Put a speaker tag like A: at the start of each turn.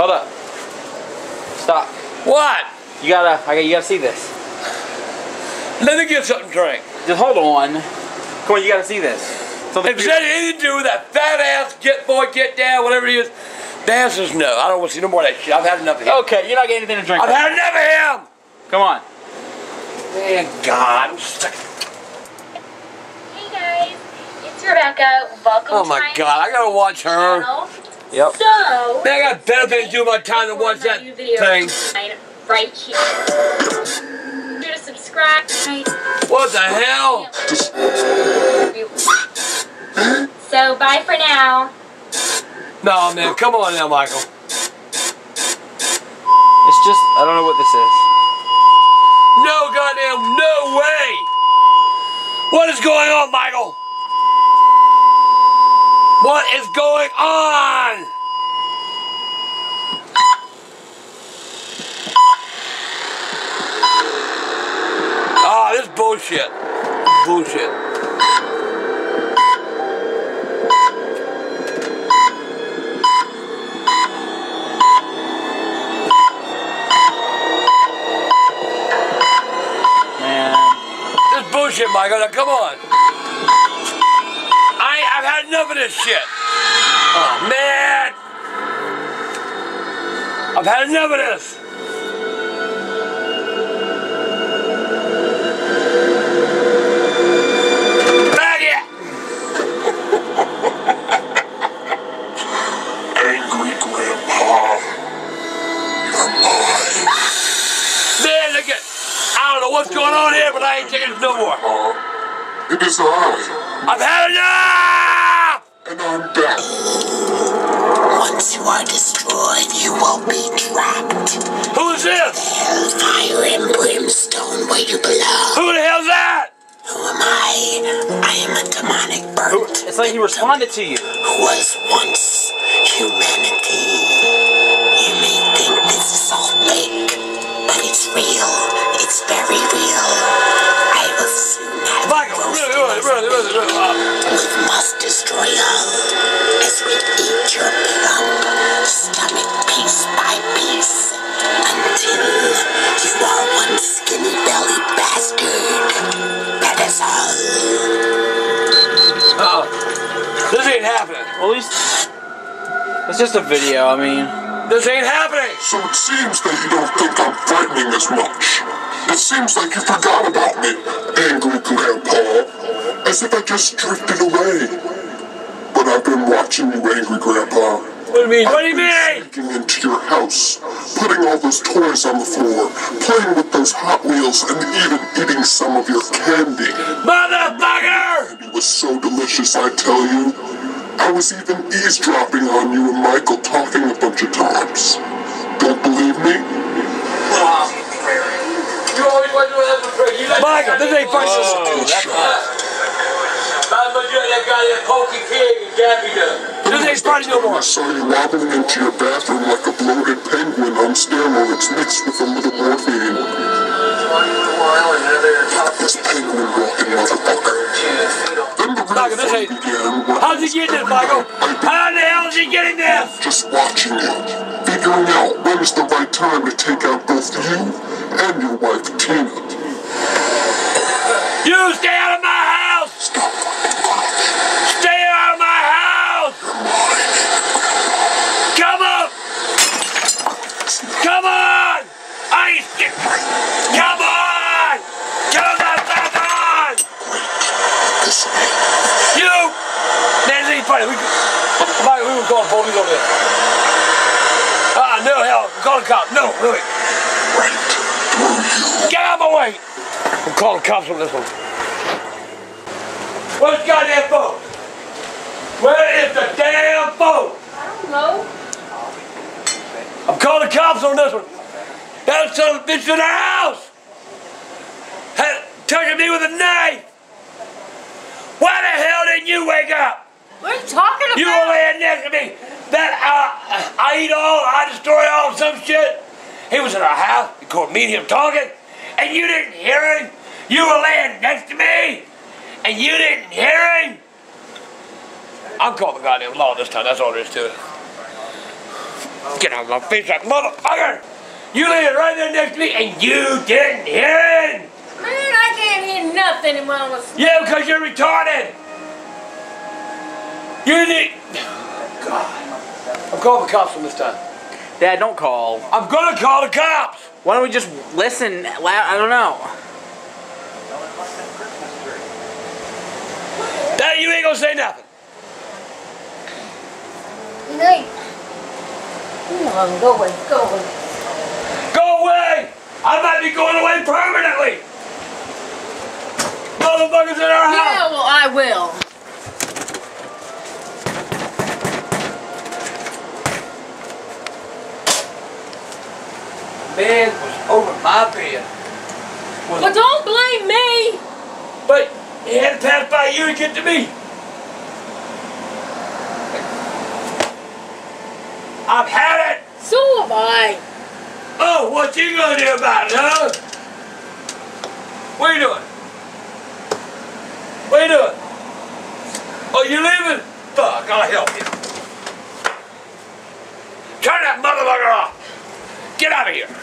A: Hold up. Stop.
B: What?
A: You gotta, I, you gotta see this.
B: Let me get something to drink.
A: Just hold on. Come on, you gotta see this. Something
B: If it had anything to do with that fat ass get boy, get down, whatever it is, the answer is no. I don't want to see no more of that shit. I've had enough of him.
A: Okay, you're not getting anything to drink.
B: I've had enough of him!
A: Come on.
B: Man, God. I'm sick.
C: Hey guys, it's Rebecca. Welcome
B: Oh
C: to
B: my Oh my God, I gotta watch her.
C: channel.
A: Yep.
C: So,
B: Man, I got better things to do with my time to watch that
C: video
B: thing.
C: right here. Be sure to subscribe.
B: What the hell?
C: So, bye for now.
B: No, man, come on now, Michael.
A: It's just, I don't know what this is.
B: No goddamn, no way! What is going on, Michael? What is going on? Ah, this is bullshit. Bullshit.
A: Man.
B: This is bullshit, Michael. Now, come on. Had enough of this shit. Oh, man. I've had enough of this.
D: Angry Grandpa, you're mine.
B: Man, look at. I don't know what's going on here, but I ain't taking this no more.
D: It is I,
B: I've had enough!
D: And I'm back.
E: Once you are destroyed, you will be trapped.
B: Who is this?
E: Hellfire and brimstone where you belong.
B: Who the hell's that?
E: Who am I? I am a demonic bird
A: It's like he responded to you.
E: who was once humanity. You may think this is all fake, but it's real. It's very real. I will soon have
B: Michael, really, really, really, really, really. Uh,
E: We must destroy all as we eat your plump stomach piece by piece until you are one skinny belly bastard. That is all.
B: Uh-uh. This ain't happening.
A: Well, at least it's just a video. I mean,
B: This ain't happening.
D: So it seems that you don't think I'm frightening as much. It seems like you forgot about me, Angry Grandpa. As if I just drifted away. But I've been watching you, Angry Grandpa.
B: What do you mean? What do you mean?
D: Sneaking into your house, putting all those toys on the floor, playing with those Hot Wheels, and even eating some of your candy.
B: Motherfucker!
D: It was so delicious, I tell you. I was even eavesdropping on you and Michael talking a bunch of times. Don't believe me?
B: You always want to do that for. You like Michael, this ain't funny.
A: oh, that's
B: Not much of that goddamn pokey pig and Gabby does. This ain't no more.
D: I saw you wobbling into your bathroom like a bloated penguin on steroids mixed with a little morphine. This penguin walking motherfucker. Then the real
B: Michael, this
D: fun
B: ain't-
D: began when
B: How's he getting this, Michael? How the hell is he getting this?
D: just watching you, figuring out when is the right time to take out both you and your wife Tina.
B: You stay out of my house!
D: Stop fucking talking.
B: Stay out of my house! Come up! Come on! I ain't scared. Come on! Come the fuck on!
D: This way.
B: You! Man, this ain't funny. We, Michael, we were calling police on this. Ah, no, hell. Call the cops. No, really. Get out of my way! I'm calling cops on this one. Where's the goddamn phone? Where is the damn phone?
C: I don't know.
B: I'm calling the cops on this one. That son of a bitch in the house! Had me with a knife! Why the hell didn't you wake up?
C: What are you talking about?
B: You were laying next to me. That uh, I eat all, I destroy all, some shit. He was in our house. You caught me and him talking, and you didn't hear him. You were laying next to me, and you didn't hear him. I'm calling the goddamn law this time. That's all there is to it. Get out of my face, that motherfucker! You laid right there next to me and you didn't hear it!
F: Man, I can't hear nothing in Mama's.
B: Yeah, because you're retarded! You need. God. I'm calling the cops on this time.
A: Dad, don't call.
B: I'm gonna call the cops!
A: Why don't we just listen loud? I don't know.
B: Dad, you ain't gonna say nothing.
F: Nate. Come go away, go away.
B: Go away! I might be going away permanently! Motherfuckers in our house.
F: Yeah, well, I will.
B: Man was over my bed. Was
F: But don't blame me.
B: But he had to pass by you to get to me. I've had it!
F: So have I.
B: Oh, what you gonna do about it, huh? What are you doing? What are you doing? Oh, you leaving? Fuck, I'll help you. Turn that motherfucker off! Get out of here!